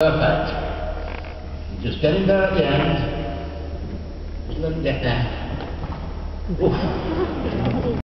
Perfect. Just getting there at the end. Just let him get there.